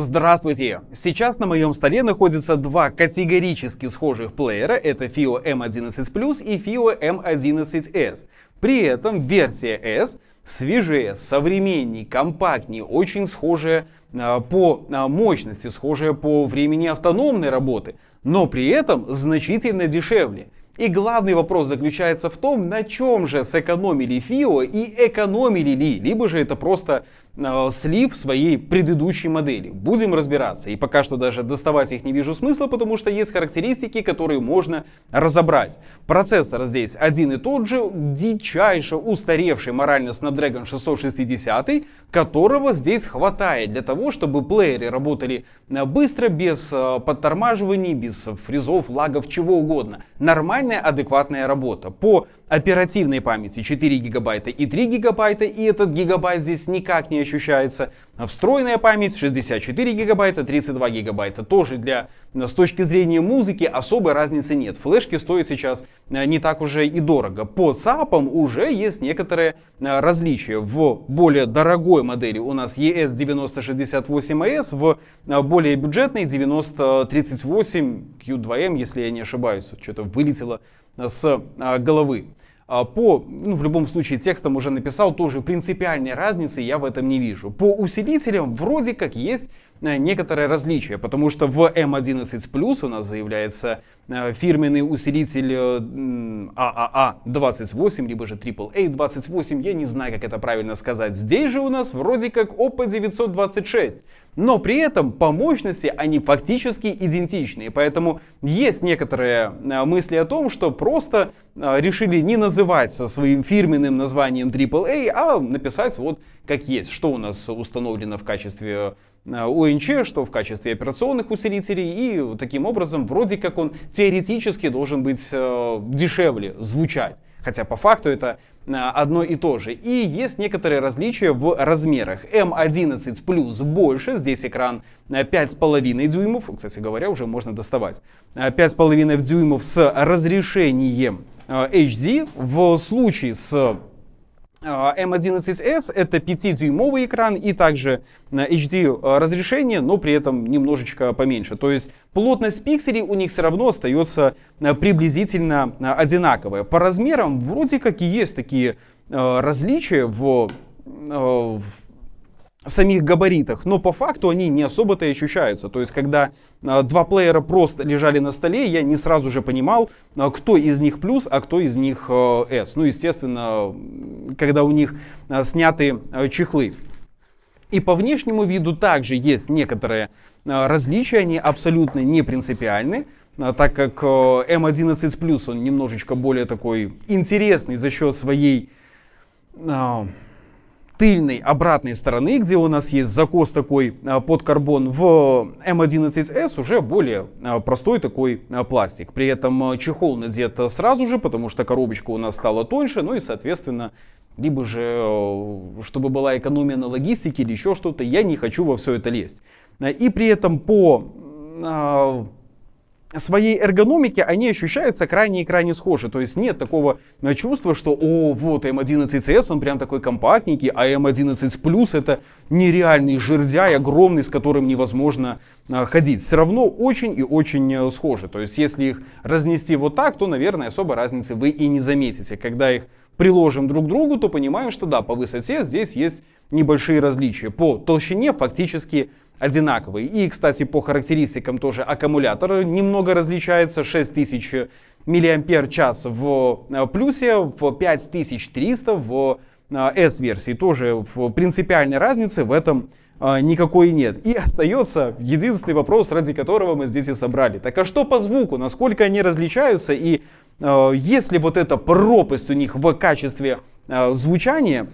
Здравствуйте! Сейчас на моем столе находятся два категорически схожих плеера. Это FIO M11 Plus и FIO M11s. При этом версия S свежее, современнее, компактнее, очень схожая по а, мощности, схожая по времени автономной работы, но при этом значительно дешевле. И главный вопрос заключается в том, на чем же сэкономили FIO и экономили ли, либо же это просто слив своей предыдущей модели. Будем разбираться. И пока что даже доставать их не вижу смысла, потому что есть характеристики, которые можно разобрать. Процессор здесь один и тот же, дичайше устаревший морально Snapdragon 660, которого здесь хватает для того, чтобы плееры работали э, быстро, без э, подтормаживаний, без фризов, лагов, чего угодно. Нормальная, адекватная работа. По оперативной памяти 4 гигабайта и 3 гигабайта, и этот гигабайт здесь никак не ощущается. Встроенная память 64 гигабайта, 32 гигабайта. Тоже для, с точки зрения музыки особой разницы нет. Флешки стоят сейчас э, не так уже и дорого. По ЦАПам уже есть некоторые э, различия. В более дорогой модели у нас ES9068AS, в э, более бюджетной 9038 Q2M, если я не ошибаюсь. Что-то вылетело с головы. А, по, ну, в любом случае, текстом уже написал, тоже принципиальной разницы я в этом не вижу. По усилителям вроде как есть э, некоторое различие, потому что в M11 Plus у нас заявляется э, фирменный усилитель AAA28, либо же AAA28, я не знаю, как это правильно сказать. Здесь же у нас вроде как OPPO 926. Но при этом по мощности они фактически идентичны. Поэтому есть некоторые э, мысли о том, что просто э, решили не называть со своим фирменным названием AAA, а написать вот как есть. Что у нас установлено в качестве ОНЧ, э, что в качестве операционных усилителей. И таким образом вроде как он теоретически должен быть дешевле звучать. Хотя по факту это Э, одно и то же. И есть некоторые различия в размерах. M11 Plus больше, здесь экран 5,5 э, дюймов, кстати говоря, уже можно доставать. 5,5 э, дюймов с разрешением HD. В случае с M11s это 5-дюймовый экран и также HD разрешение, но при этом немножечко поменьше. То есть плотность пикселей у них все равно остается приблизительно одинаковая. По размерам вроде как и есть такие различия в, в самих габаритах, но по факту они не особо-то и ощущаются. То есть, когда э, два плеера просто лежали на столе, я не сразу же понимал, э, кто из них плюс, а кто из них э, S. Ну, естественно, когда у них э, сняты э, чехлы. И по внешнему виду также есть некоторые э, различия, они абсолютно не принципиальны, так как э, M11 Plus он немножечко более такой интересный за счет своей тыльной обратной стороны, где у нас есть закос такой под карбон, в M11S уже более простой такой пластик. При этом чехол надет сразу же, потому что коробочка у нас стала тоньше, ну и соответственно либо же, чтобы была экономия на логистике или еще что-то, я не хочу во все это лезть. И при этом по своей эргономике они ощущаются крайне и крайне схожи. То есть нет такого э, чувства, что о, вот M11CS, он прям такой компактненький, а M11 Plus это нереальный жердяй, огромный, с которым невозможно э, ходить. Все равно очень и очень э, схожи. То есть если их разнести вот так, то, наверное, особо разницы вы и не заметите. Когда их приложим друг к другу, то понимаем, что да, по высоте здесь есть небольшие различия. По толщине фактически одинаковые. И, кстати, по характеристикам тоже аккумулятор немного различается. 6000 мАч в э, плюсе, в 5300 в S-версии. Э, тоже в принципиальной разницы в этом э, никакой нет. И остается единственный вопрос, ради которого мы здесь и собрали. Так а что по звуку? Насколько они различаются? И если вот эта пропасть у них в качестве звучания,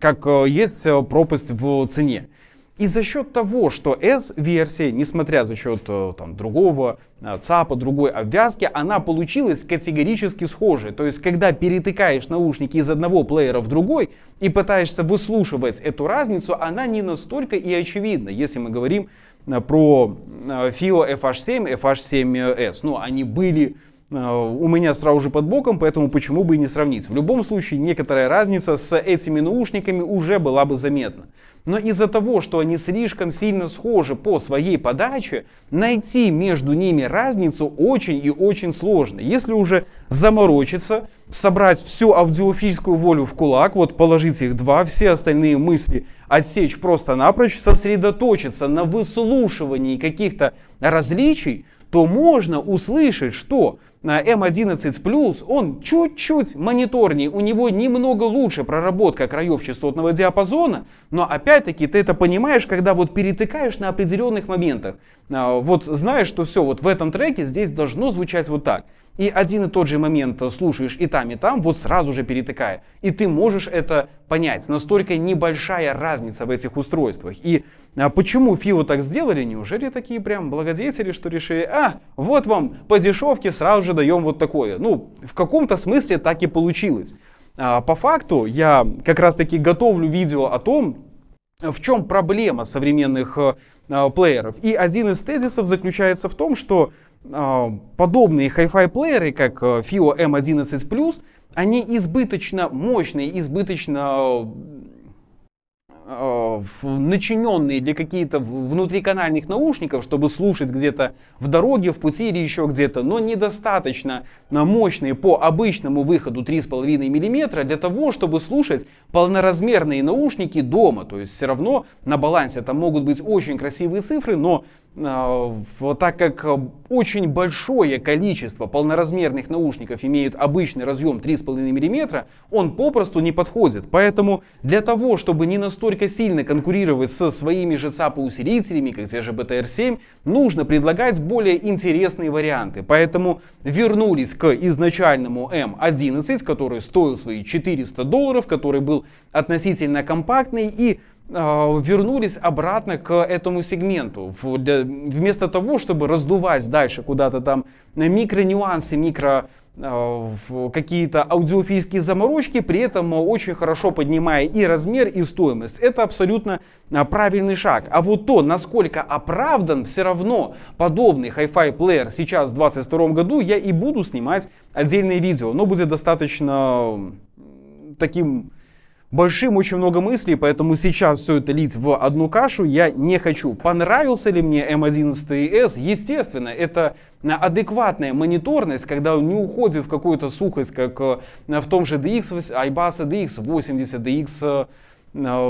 как есть пропасть в цене. И за счет того, что S-версия, несмотря за счет э, там, другого э, ЦАПа, другой обвязки, она получилась категорически схожей. То есть, когда перетыкаешь наушники из одного плеера в другой и пытаешься выслушивать эту разницу, она не настолько и очевидна, если мы говорим э, про FIO FH7, FH7S. Ну, они были у меня сразу же под боком, поэтому почему бы и не сравнить. В любом случае, некоторая разница с этими наушниками уже была бы заметна. Но из-за того, что они слишком сильно схожи по своей подаче, найти между ними разницу очень и очень сложно. Если уже заморочиться, собрать всю аудиофильскую волю в кулак, вот положить их два, все остальные мысли отсечь просто-напрочь, сосредоточиться на выслушивании каких-то различий, то можно услышать, что M11 Plus, он чуть-чуть мониторнее, у него немного лучше проработка краев частотного диапазона, но опять-таки ты это понимаешь, когда вот перетыкаешь на определенных моментах. А, вот знаешь, что все, вот в этом треке здесь должно звучать вот так. И один и тот же момент слушаешь и там, и там, вот сразу же перетыкая. И ты можешь это понять. Настолько небольшая разница в этих устройствах. И а почему Фио так сделали? Неужели такие прям благодетели, что решили, а, вот вам по дешевке сразу же даем вот такое. Ну, в каком-то смысле так и получилось. А по факту я как раз таки готовлю видео о том, в чем проблема современных а, плееров. И один из тезисов заключается в том, что а, подобные Hi-Fi плееры, как FIO M11+, они избыточно мощные, избыточно Э, начиненные для каких-то внутриканальных наушников, чтобы слушать где-то в дороге, в пути или еще где-то, но недостаточно э, мощные по обычному выходу 3,5 мм для того, чтобы слушать полноразмерные наушники дома. То есть все равно на балансе там могут быть очень красивые цифры, но так как э, очень большое количество полноразмерных наушников имеют обычный разъем 3,5 мм, он попросту не подходит. Поэтому для того, чтобы не настолько сильно конкурировать со своими же ЦАПа-усилителями, как те же BTR-7, нужно предлагать более интересные варианты. Поэтому вернулись к изначальному M11, который стоил свои 400 долларов, который был относительно компактный и а, вернулись обратно к этому сегменту. Вместо того, чтобы раздувать дальше куда-то там микро а, какие-то аудиофильские заморочки, при этом очень хорошо поднимая и размер, и стоимость. Это абсолютно а, правильный шаг. А вот то, насколько оправдан все равно подобный Hi-Fi плеер сейчас в 2022 году, я и буду снимать отдельные видео. Но будет достаточно таким большим, очень много мыслей, поэтому сейчас все это лить в одну кашу я не хочу. Понравился ли мне M11S? Естественно, это адекватная мониторность, когда он не уходит в какую-то сухость, как э, в том же DX, iBus DX80, DX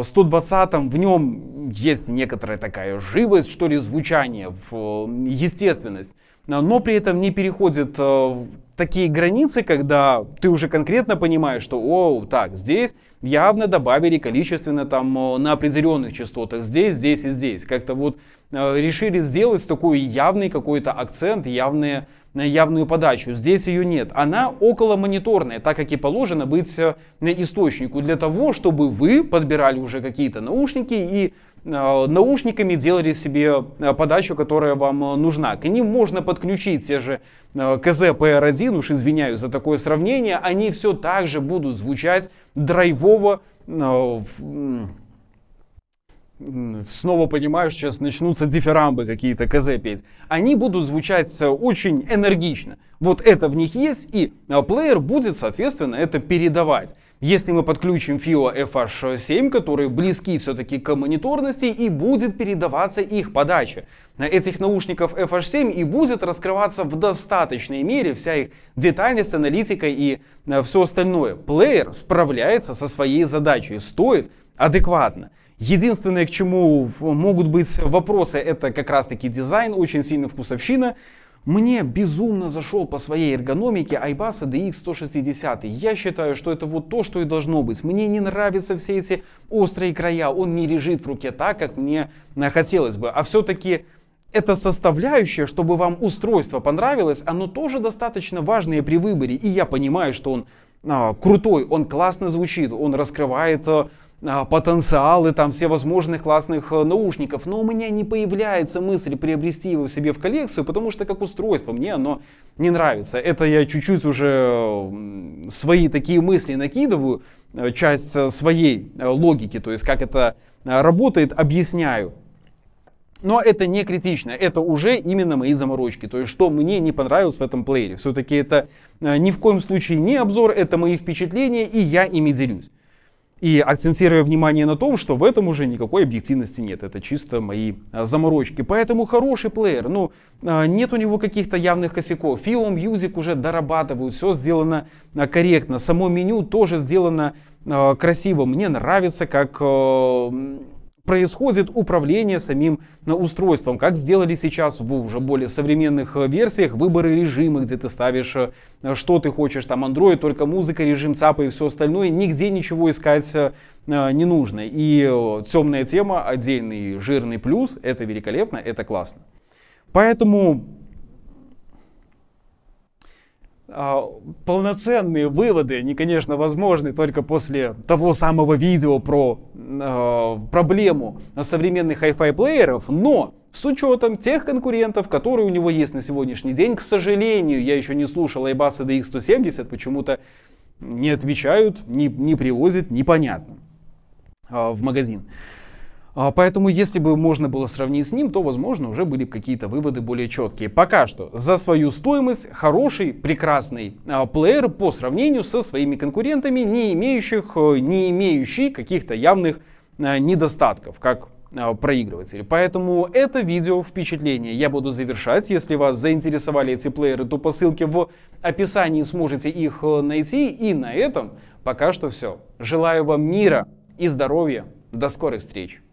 120 в нем есть некоторая такая живость, что ли, звучание, естественность, но при этом не переходит э, такие границы, когда ты уже конкретно понимаешь, что, о, так, здесь явно добавили количественно там э, на определенных частотах, здесь, здесь и здесь. Как-то вот э, решили сделать такой явный какой-то акцент, явные, явную подачу. Здесь ее нет. Она около мониторная, так как и положено быть источнику, для того, чтобы вы подбирали уже какие-то наушники и наушниками делали себе э, подачу, которая вам э, нужна. К ним можно подключить те же КЗ PR1, уж извиняюсь за такое сравнение, они все так же будут звучать драйвово, снова понимаю, сейчас начнутся дифирамбы какие-то КЗ петь. Они будут звучать очень энергично. Вот это в них есть, и плеер будет, соответственно, это передавать. Если мы подключим FIO FH7, которые близки все-таки к мониторности, и будет передаваться их подача этих наушников FH7 и будет раскрываться в достаточной мере вся их детальность, аналитика и э, все остальное. Плеер справляется со своей задачей, стоит адекватно. Единственное, к чему могут быть вопросы, это как раз таки дизайн, очень сильно вкусовщина. Мне безумно зашел по своей эргономике iBus DX160. Я считаю, что это вот то, что и должно быть. Мне не нравятся все эти острые края. Он не лежит в руке так, как мне хотелось бы. А все-таки эта составляющая, чтобы вам устройство понравилось, оно тоже достаточно важное при выборе. И я понимаю, что он а, крутой, он классно звучит, он раскрывает а, потенциалы там всевозможных классных э, наушников, но у меня не появляется мысль приобрести его себе в коллекцию, потому что как устройство мне оно не нравится. Это я чуть-чуть уже свои такие мысли накидываю, э, часть э, своей логики, то есть как это работает, объясняю. Но это не критично, это уже именно мои заморочки. То есть, что мне не понравилось в этом плеере. Все-таки это ни в коем случае не обзор, это мои впечатления, и я ими делюсь. И акцентируя внимание на том, что в этом уже никакой объективности нет. Это чисто мои а, заморочки. Поэтому хороший плеер. Ну, а, нет у него каких-то явных косяков. Fio Music уже дорабатывают, все сделано а, корректно. Само меню тоже сделано красиво. Мне нравится, как происходит управление самим э, устройством, как сделали сейчас в уже более современных э, версиях, выборы режима, где ты ставишь, э, что ты хочешь, там Android, только музыка, режим ЦАПа и все остальное, нигде ничего искать не нужно. И темная тема, отдельный жирный плюс, это великолепно, это классно. Поэтому полноценные выводы, они, конечно, возможны только после того самого видео про э, проблему современных Hi-Fi плееров, но с учетом тех конкурентов, которые у него есть на сегодняшний день, к сожалению, я еще не слушал iBus DX170, почему-то не отвечают, не, не привозят, непонятно э, в магазин. А, поэтому, если бы можно было сравнить с ним, то, возможно, уже были бы какие-то выводы более четкие. Пока что за свою стоимость хороший, прекрасный а, плеер по сравнению со своими конкурентами, не, имеющих, э, не имеющий каких-то явных а, недостатков, как проигрыватели. Поэтому это видео впечатление я буду завершать. Если вас заинтересовали эти плееры, то по ссылке в описании сможете их э, найти. И на этом пока что все. Желаю вам мира и здоровья. До скорых встреч!